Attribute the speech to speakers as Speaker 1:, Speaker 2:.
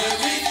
Speaker 1: Every